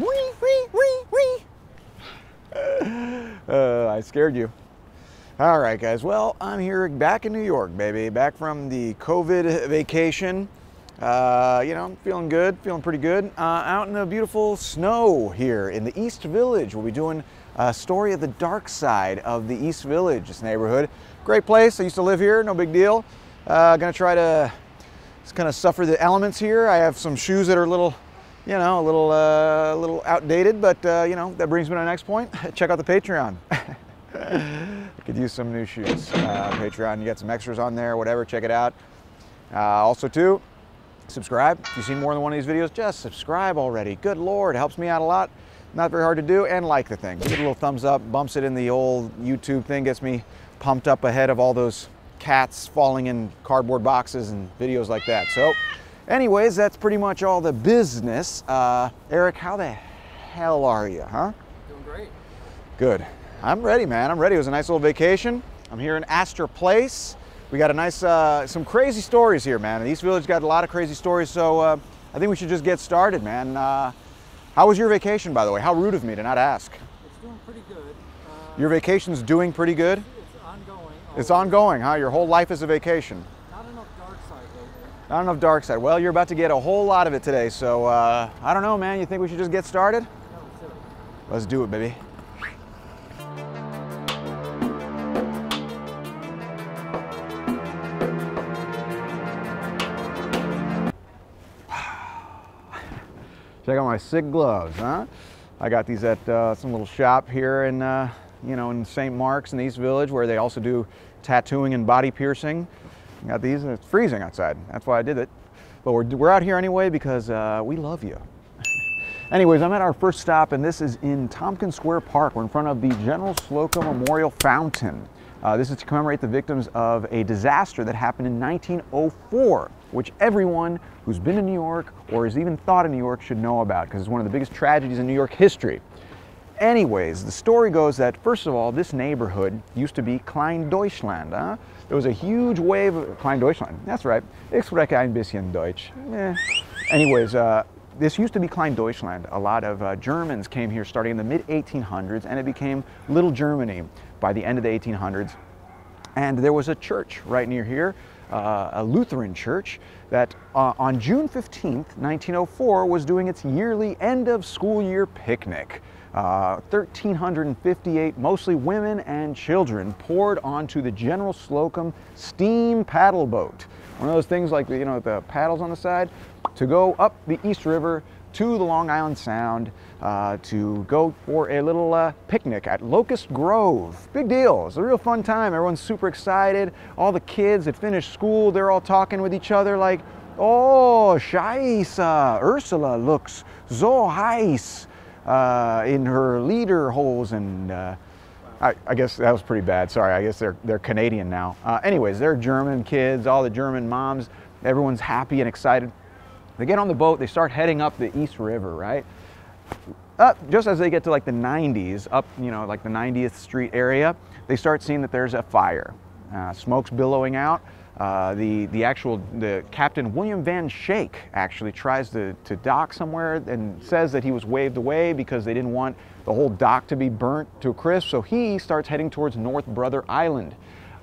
Wee, wee, wee, wee. Uh, I scared you. All right, guys. Well, I'm here back in New York, baby. Back from the COVID vacation. Uh, you know, feeling good, feeling pretty good. Uh, out in the beautiful snow here in the East Village. We'll be doing a story of the dark side of the East Village, this neighborhood. Great place. I used to live here, no big deal. Uh, gonna try to kind of suffer the elements here. I have some shoes that are a little, you know, a little, uh, a little outdated, but uh, you know, that brings me to the next point. Check out the Patreon. I could use some new shoes. Uh, Patreon, you got some extras on there, whatever, check it out. Uh, also too, subscribe. If you see more than one of these videos, just subscribe already. Good Lord, helps me out a lot. Not very hard to do, and like the thing. Give it a little thumbs up, bumps it in the old YouTube thing, gets me pumped up ahead of all those cats falling in cardboard boxes and videos like that. So anyways, that's pretty much all the business. Uh, Eric, how the hell are you, huh? Doing great. Good. I'm ready, man. I'm ready. It was a nice little vacation. I'm here in Astor Place. We got a nice, uh, some crazy stories here, man. The East Village got a lot of crazy stories, so uh, I think we should just get started, man. Uh, how was your vacation, by the way? How rude of me to not ask. It's doing pretty good. Uh, Your vacation's doing pretty good? it's ongoing. It's ongoing, huh? Your whole life is a vacation. Not enough dark side lately. Not know if dark side. Well, you're about to get a whole lot of it today, so uh, I don't know, man. You think we should just get started? No. Let's do it, baby. Check out my sick gloves, huh? I got these at uh, some little shop here in, uh, you know, in St. Mark's in the East Village, where they also do tattooing and body piercing. Got these, and it's freezing outside. That's why I did it. But we're, we're out here anyway because uh, we love you. Anyways, I'm at our first stop, and this is in Tompkins Square Park. We're in front of the General Slocum Memorial Fountain. Uh, this is to commemorate the victims of a disaster that happened in 1904, which everyone who's been to New York or has even thought of New York should know about because it's one of the biggest tragedies in New York history. Anyways, the story goes that, first of all, this neighborhood used to be Klein Deutschland. Huh? There was a huge wave of Klein Deutschland. That's right. Ich spreche ein bisschen Deutsch. Eh. Anyways, uh, this used to be Klein Deutschland. A lot of uh, Germans came here starting in the mid 1800s, and it became Little Germany by the end of the 1800s. And there was a church right near here, uh, a Lutheran church, that uh, on June 15th, 1904, was doing its yearly end of school year picnic. Uh, 1,358, mostly women and children, poured onto the General Slocum steam paddle boat. One of those things like, you know, the paddles on the side, to go up the East River to the Long Island Sound uh, to go for a little uh, picnic at Locust Grove. Big deal. It's a real fun time. Everyone's super excited. All the kids had finished school. They're all talking with each other like, oh, Scheisse, Ursula looks so heiß uh, in her lederhosen and uh, I, I, guess that was pretty bad. Sorry, I guess they're, they're Canadian now. Uh, anyways, they're German kids, all the German moms. Everyone's happy and excited. They get on the boat, they start heading up the East River, right? Up, just as they get to like the 90s, up, you know, like the 90th Street area, they start seeing that there's a fire. Uh, smoke's billowing out. Uh, the, the actual, the Captain William Van Schaick actually tries to, to dock somewhere and says that he was waved away because they didn't want the whole dock to be burnt to a crisp. So he starts heading towards North Brother Island.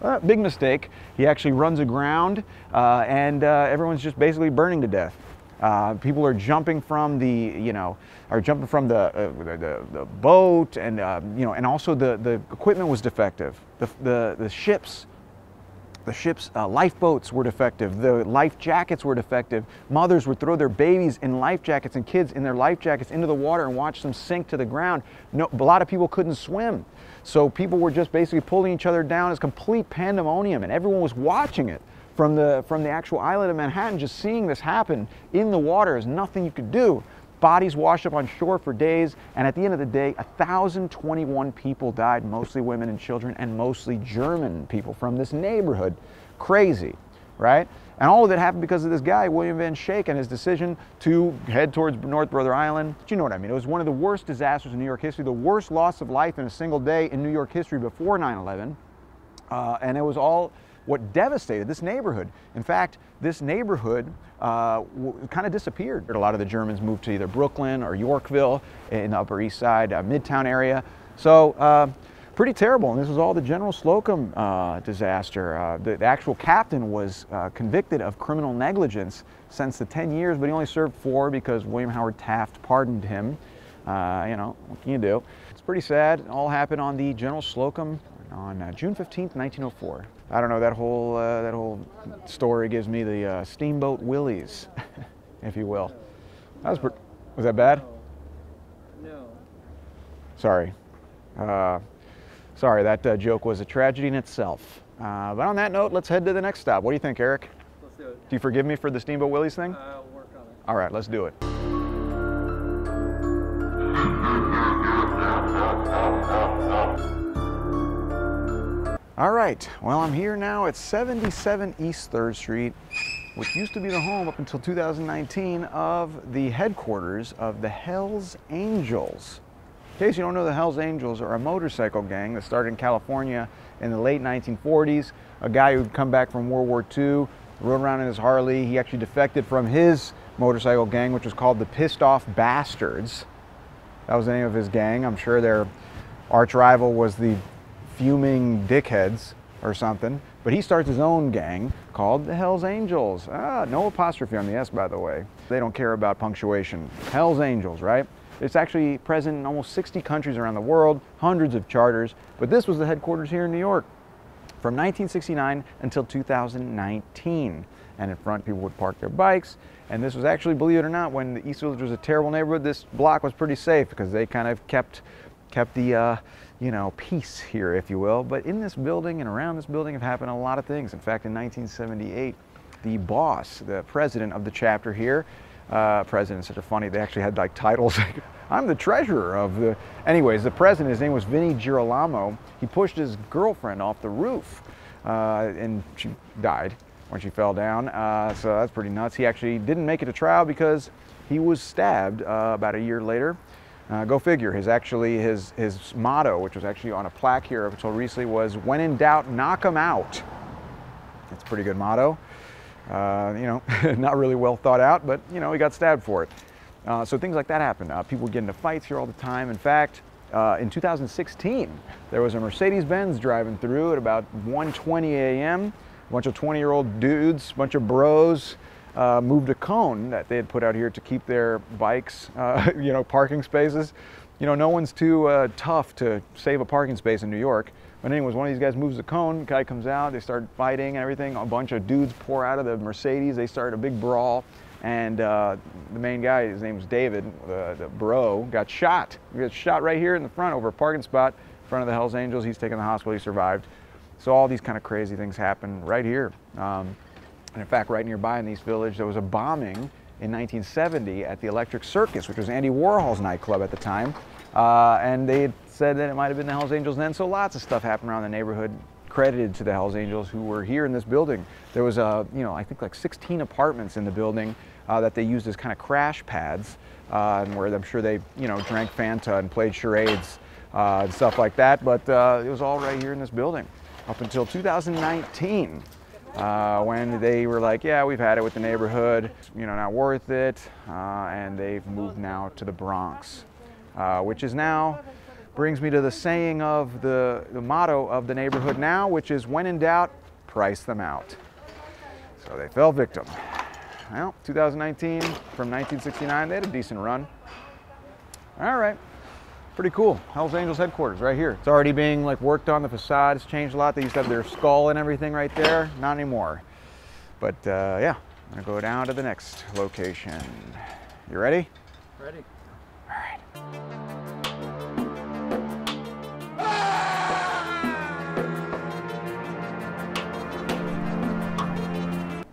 Uh, big mistake. He actually runs aground uh, and uh, everyone's just basically burning to death. Uh, people are jumping from the, you know, are jumping from the, uh, the, the, boat and, uh, you know, and also the, the equipment was defective. The, the, the ships, the ship's uh, lifeboats were defective. The life jackets were defective. Mothers would throw their babies in life jackets and kids in their life jackets into the water and watch them sink to the ground. No, a lot of people couldn't swim. So people were just basically pulling each other down It's complete pandemonium and everyone was watching it from the, from the actual island of Manhattan, just seeing this happen in the water is nothing you could do. Bodies washed up on shore for days, and at the end of the day, 1,021 people died, mostly women and children, and mostly German people from this neighborhood. Crazy, right? And all of that happened because of this guy, William Van Schaick, and his decision to head towards North Brother Island. But you know what I mean. It was one of the worst disasters in New York history, the worst loss of life in a single day in New York history before 9 11. Uh, and it was all what devastated this neighborhood. In fact, this neighborhood uh, kind of disappeared. A lot of the Germans moved to either Brooklyn or Yorkville in the Upper East Side, uh, Midtown area. So uh, pretty terrible. And this was all the General Slocum uh, disaster. Uh, the, the, actual captain was uh, convicted of criminal negligence, since the 10 years, but he only served four because William Howard Taft pardoned him. You know, what can you do? It's pretty sad. It all happened on the General Slocum on June 15th, 1904. I don't know, that whole, uh, that whole story gives me the Steamboat Willies, if you will. That was, was that bad? No. Sorry. Sorry, that uh, joke was a tragedy in itself. Uh, but on that note, let's head to the next stop. What do you think, Eric? Let's do it. Do you forgive me for the Steamboat Willies thing? I'll work on it. All right, let's do it. All right, well, I'm here now at 77 East 3rd Street, which used to be the home up until 2019 of the headquarters of the Hells Angels. In case you don't know, the Hells Angels are a motorcycle gang that started in California in the late 1940s. A guy who'd come back from World War II, rode around in his Harley. He actually defected from his motorcycle gang, which was called the Pissed Off Bastards. That was the name of his gang. I'm sure their arch rival was the Fuming Dickheads or something. But he starts his own gang called the Hells Angels. Ah, no apostrophe on the S, by the way. They don't care about punctuation. Hells Angels, right? It's actually present in almost 60 countries around the world, hundreds of charters, but this was the headquarters here in New York from 1969 until 2019. And in front, people would park their bikes. And this was actually, believe it or not, when the East Village was a terrible neighborhood, this block was pretty safe because they kind of kept, kept the, uh, you know, peace here, if you will. But in this building and around this building have happened a lot of things. In fact, in 1978, the boss, the president of the chapter here, uh, president, such a funny, they actually had like titles. I'm the treasurer of the, anyways, the president, his name was Vinnie Girolamo. He pushed his girlfriend off the roof uh, and she died when she fell down. Uh, so that's pretty nuts. He actually didn't make it to trial because he was stabbed uh, about a year later. Uh, go figure. His actually his his motto, which was actually on a plaque here until recently, was "When in doubt, knock 'em out." That's a pretty good motto. Uh, you know, not really well thought out, but you know, he got stabbed for it. Uh, so things like that happen. Uh, people get into fights here all the time. In fact, uh, in 2016, there was a Mercedes-Benz driving through at about 1:20 a.m. A bunch of 20-year-old dudes, bunch of bros, uh, moved a cone that they had put out here to keep their bikes, uh, you know, parking spaces. You know, no one's too tough to save a parking space in New York. But anyways, one of these guys moves the cone, guy comes out, they start fighting and everything. A bunch of dudes pour out of the Mercedes, they start a big brawl. And uh, the main guy, his name's David, the, the bro, got shot. He got shot right here in the front over a parking spot in front of the Hells Angels. He's taken to the hospital, he survived. So all these kind of crazy things happen right here. Um, and in fact, right nearby in East Village, there was a bombing in 1970 at the Electric Circus, which was Andy Warhol's nightclub at the time. Uh, and they said that it might have been the Hells Angels then. So lots of stuff happened around the neighborhood credited to the Hells Angels who were here in this building. There was, a, you know, I think like 16 apartments in the building uh, that they used as kind of crash pads, uh, and where I'm sure they, you know, drank Fanta and played charades uh, and stuff like that. But uh, it was all right here in this building up until 2019. Uh, when they were like, yeah, we've had it with the neighborhood, you know, not worth it, uh, and they've moved now to the Bronx, which is now brings me to the saying of the, the motto of the neighborhood now, which is when in doubt, price them out. So they fell victim. Well, 2019 from 1969, they had a decent run. All right, pretty cool. Hells Angels headquarters right here. It's already being like worked on. The facade has changed a lot. They used to have their skull and everything right there. Not anymore. But uh, yeah, I'm gonna go down to the next location. You ready? Ready. All right.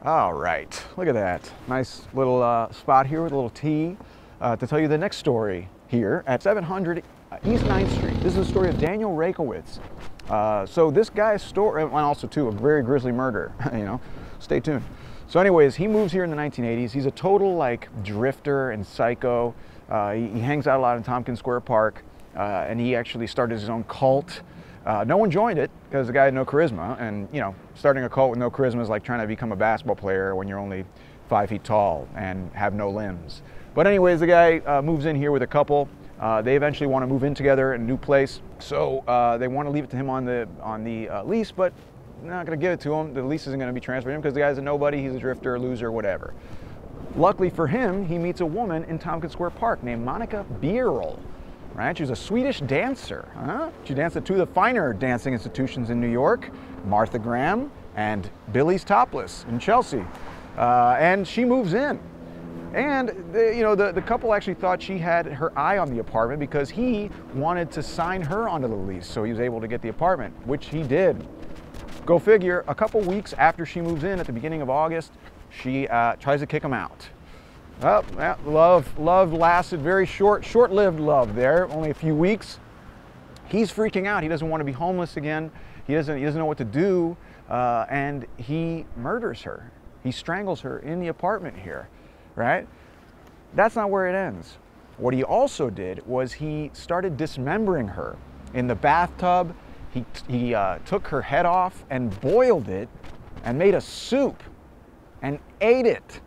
All right, look at that. Nice little uh, spot here with a little T uh, to tell you the next story here at 700 East 9th Street. This is the story of Daniel Rakowitz. Uh, so this guy's story, and also too, a very grisly murder, you know, stay tuned. So anyways, he moves here in the 1980s. He's a total like drifter and psycho. Uh, he, he, hangs out a lot in Tompkins Square Park, uh, and he actually started his own cult Uh, no one joined it because the guy had no charisma, and you know, starting a cult with no charisma is like trying to become a basketball player when you're only five feet tall and have no limbs. But anyways, the guy uh, moves in here with a couple. Uh, they eventually want to move in together in a new place, so uh, they want to leave it to him on the on the uh, lease, but not going to give it to him. The lease isn't going to be transferred to him because the guy's a nobody. He's a drifter, a loser, whatever. Luckily for him, he meets a woman in Tompkins Square Park named Monika Beerle. Right? She's a Swedish dancer. Huh? She danced at two of the finer dancing institutions in New York, Martha Graham and Billy's Topless in Chelsea. Uh, and she moves in. And the, you know the, the couple actually thought she had her eye on the apartment because he wanted to sign her onto the lease, so he was able to get the apartment, which he did. Go figure. A couple weeks after she moves in, at the beginning of August, she uh, tries to kick him out. Well, love, love lasted very short, short-lived love there, only a few weeks. He's freaking out. He doesn't want to be homeless again. He doesn't, he doesn't know what to do, uh, and he murders her. He strangles her in the apartment here, right? That's not where it ends. What he also did was he started dismembering her in the bathtub. He, he uh, took her head off and boiled it and made a soup and ate it.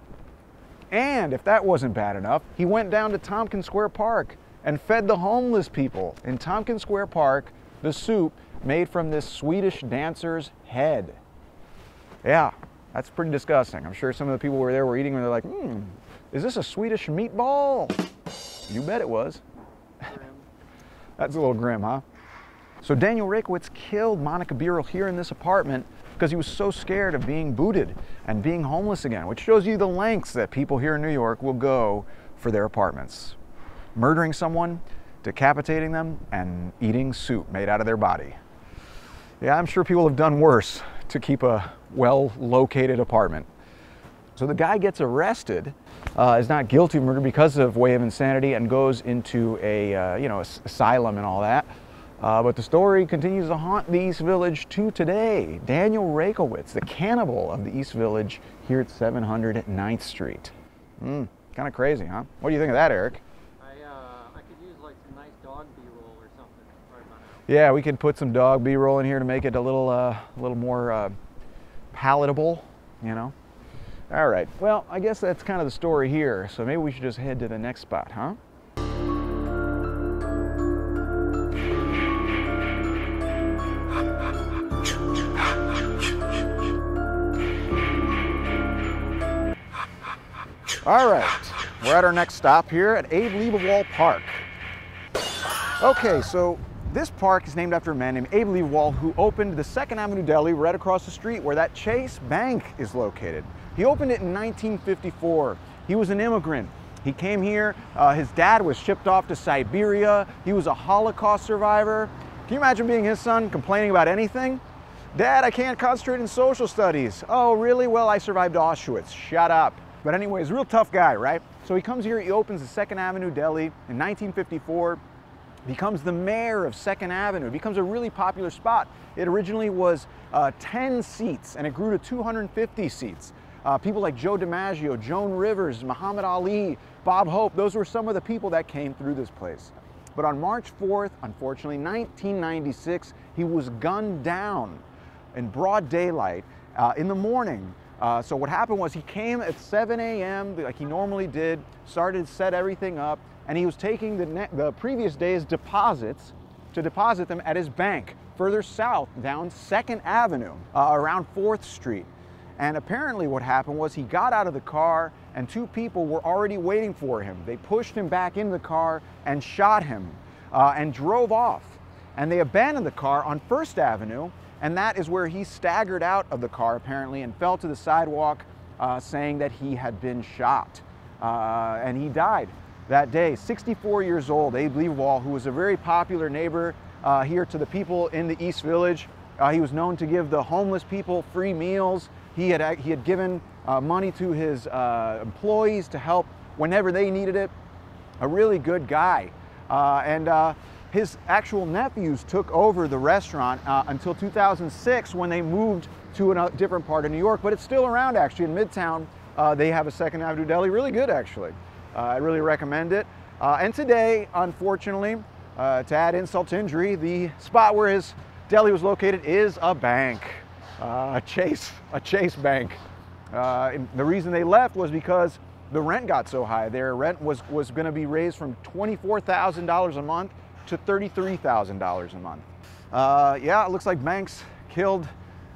And if that wasn't bad enough, he went down to Tompkins Square Park and fed the homeless people in Tompkins Square Park the soup made from this Swedish dancer's head. Yeah, that's pretty disgusting. I'm sure some of the people who were there were eating and they're like, hmm, is this a Swedish meatball? You bet it was. that's a little grim, huh? So Daniel Rakowitz killed Monika Beerle here in this apartment because he was so scared of being booted and being homeless again, which shows you the lengths that people here in New York will go for their apartments. Murdering someone, decapitating them, and eating soup made out of their body. Yeah, I'm sure people have done worse to keep a well located apartment. So the guy gets arrested, uh, is not guilty of murder because of way of insanity, and goes into a uh, you know asylum and all that. Uh, but the story continues to haunt the East Village to today. Daniel Rakowitz, the cannibal of the East Village here at 700 9th Street. Mm, kind of crazy, huh? What do you think of that, Eric? I, uh, I could use like some nice dog B-roll or something right about now. Yeah, we could put some dog B-roll in here to make it a little, uh, a little more uh, palatable, you know? All right, well, I guess that's kind of the story here. So maybe we should just head to the next spot, huh? All right, we're at our next stop here at Abe Lebewohl Park. Okay, so this park is named after a man named Abe Lebewohl who opened the Second Avenue Deli right across the street where that Chase Bank is located. He opened it in 1954. He was an immigrant. He came here, uh, his dad was shipped off to Siberia. He was a Holocaust survivor. Can you imagine being his son complaining about anything? Dad, I can't concentrate in social studies. Oh, really? Well, I survived Auschwitz. Shut up. But anyways, real tough guy, right? So he comes here, he opens the Second Avenue Deli in 1954, becomes the mayor of Second Avenue, it becomes a really popular spot. It originally was uh, 10 seats and it grew to 250 seats. Uh, people like Joe DiMaggio, Joan Rivers, Muhammad Ali, Bob Hope, those were some of the people that came through this place. But on March 4th, unfortunately, 1996, he was gunned down in broad daylight uh, in the morning uh, so what happened was he came at 7 a.m. like he normally did, started to set everything up, and he was taking the, the previous day's deposits to deposit them at his bank further south down 2nd Avenue uh, around 4th Street. And apparently what happened was he got out of the car and two people were already waiting for him. They pushed him back into the car and shot him uh, and drove off. And they abandoned the car on 1st Avenue and that is where he staggered out of the car apparently and fell to the sidewalk uh, saying that he had been shot. Uh, and he died that day, 64 years old, Abe Lebewohl, who was a very popular neighbor uh, here to the people in the East Village. Uh, he was known to give the homeless people free meals. He had, he had given uh, money to his uh, employees to help whenever they needed it. A really good guy. and his actual nephews took over the restaurant uh, until 2006 when they moved to a different part of New York, but it's still around actually in Midtown. Uh, they have a Second Avenue Deli, really good actually. Uh, I really recommend it. Uh, and today, unfortunately, uh, to add insult to injury, the spot where his deli was located is a bank, a Chase, a Chase bank. The reason they left was because the rent got so high. Their rent was, was going to be raised from $24,000 a month to $33,000 a month. Uh, yeah, it looks like banks killed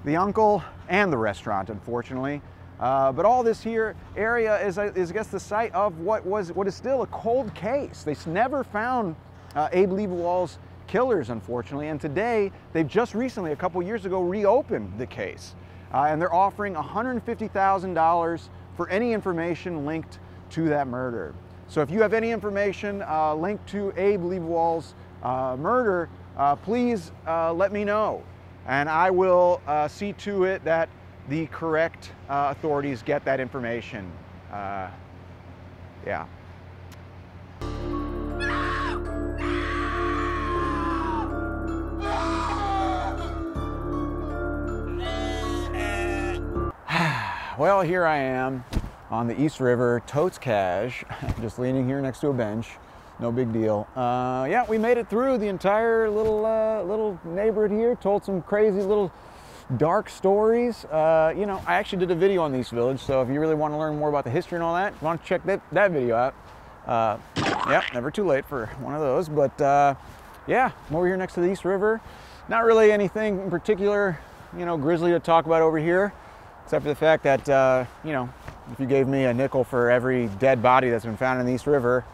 the uncle and the restaurant, unfortunately. Uh, but all this here area is, uh, is, I guess, the site of what was what is still a cold case. They never found uh, Abe Lebewohl's killers, unfortunately. And today, they've just recently, a couple years ago, reopened the case. Uh, and they're offering $150,000 for any information linked to that murder. So if you have any information uh, linked to Abe Lebewohl's uh, murder, please let me know. And I will see to it that the correct uh, authorities get that information. Uh, yeah. well, here I am on the East River, totes cash, just leaning here next to a bench. No big deal. Uh, yeah, we made it through the entire little uh, little neighborhood here. Told some crazy little dark stories. Uh, you know, I actually did a video on East Village, so if you really want to learn more about the history and all that, want to check that, that video out. Uh, yeah, never too late for one of those. But uh, yeah, I'm over here next to the East River. Not really anything in particular, you know, grisly to talk about over here, except for the fact that, uh, you know, if you gave me a nickel for every dead body that's been found in the East River,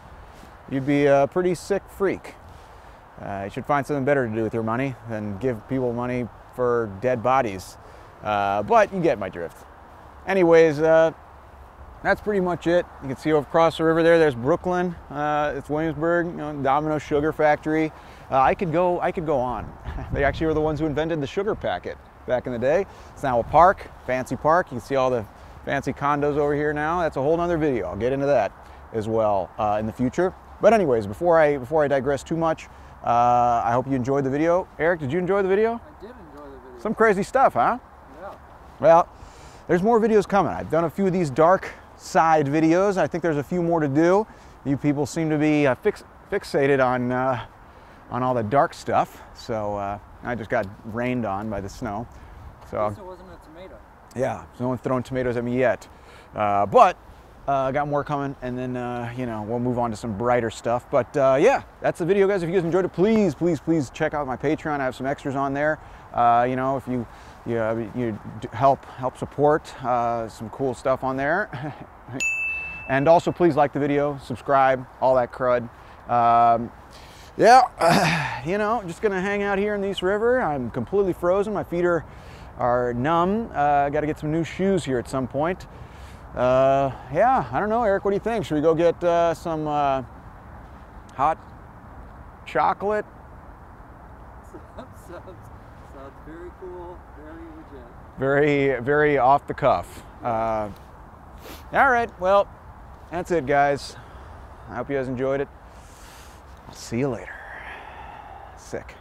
you'd be a pretty sick freak. Uh, you should find something better to do with your money than give people money for dead bodies. Uh, but you get my drift. Anyways, uh, that's pretty much it. You can see over across the river there, there's Brooklyn. Uh, it's Williamsburg, you know, Domino Sugar Factory. Uh, I could go, I could go on. they actually were the ones who invented the sugar packet back in the day. It's now a park, fancy park. You can see all the fancy condos over here now. That's a whole nother video. I'll get into that as well uh, in the future. But anyways, before I before I digress too much, uh, I hope you enjoyed the video. Eric, did you enjoy the video? I did some crazy stuff, huh? Yeah. Well, there's more videos coming. I've done a few of these dark side videos. I think there's a few more to do. You people seem to be uh, fix fixated on uh, on all the dark stuff. So uh, I just got rained on by the snow. So it wasn't a tomato. Yeah, no one's throwing tomatoes at me yet. Uh, but I uh, got more coming, and then uh, you know we'll move on to some brighter stuff. But yeah, that's the video, guys. If you guys enjoyed it, please, please, please check out my Patreon. I have some extras on there. Uh, you know, if you you, uh, you help help support uh, some cool stuff on there. and also, please like the video, subscribe, all that crud. Um, yeah, you know, just gonna hang out here in the East River. I'm completely frozen. My feet are are numb. Uh, Got to get some new shoes here at some point. Uh, yeah, I don't know, Eric. What do you think? Should we go get some hot chocolate? very cool, very legit. Very, very off the cuff. Uh, all right, well, that's it, guys. I hope you guys enjoyed it. I'll see you later. Sick.